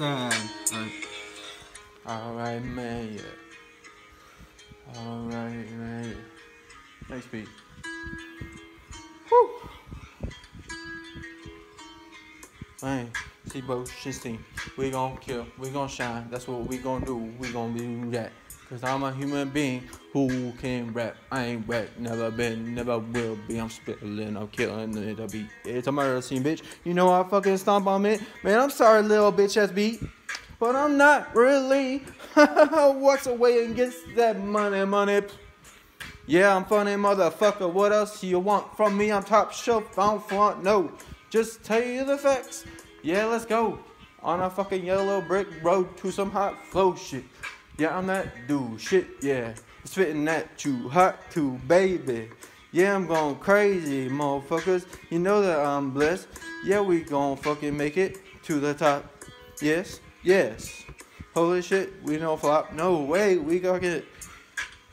Like, alright, man. Alright, yeah. Next beat. Woo! Man, see, bro, shit's team. We gon' kill, we gon' shine. That's what we gon' do. We gon' do that. Cause I'm a human being who can rap. I ain't rap, never been, never will be. I'm spitting, I'm killing it. Beat. It's a murder scene, bitch. You know I fucking stomp on it. Man, I'm sorry, little bitch ass beat. But I'm not really. Walks away and gets that money, money. Yeah, I'm funny, motherfucker. What else you want from me? I'm top shelf, I don't front, no. Just tell you the facts. Yeah, let's go. On a fucking yellow brick road to some hot flow shit. Yeah, I'm that dude. Shit, yeah. Spitting that too hot too, baby. Yeah, I'm going crazy, motherfuckers. You know that I'm blessed. Yeah, we gon' fucking make it to the top. Yes, yes. Holy shit, we don't flop. No way, we got it.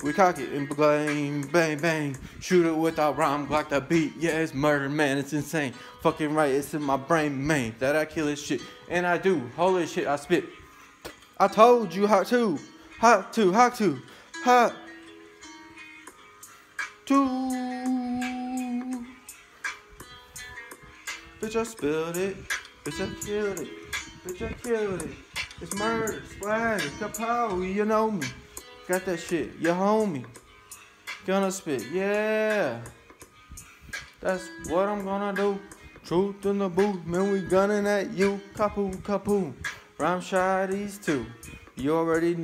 We cock it and bang, bang, bang. Shoot it without rhyme, block the beat. Yeah, it's murder, man. It's insane. Fucking right, it's in my brain, man. That I kill this shit. And I do. Holy shit, I spit. I told you how to. Hot two, hot two, hot two. Bitch, I spilled it. Bitch, I killed it. Bitch, I killed it. It's murder, swag, kapow, you know me. Got that shit, your homie. Gonna spit, yeah. That's what I'm gonna do. Truth in the booth, man, we gunning at you. Kapoo, kapoo. Rhyme shy these two. You already knew.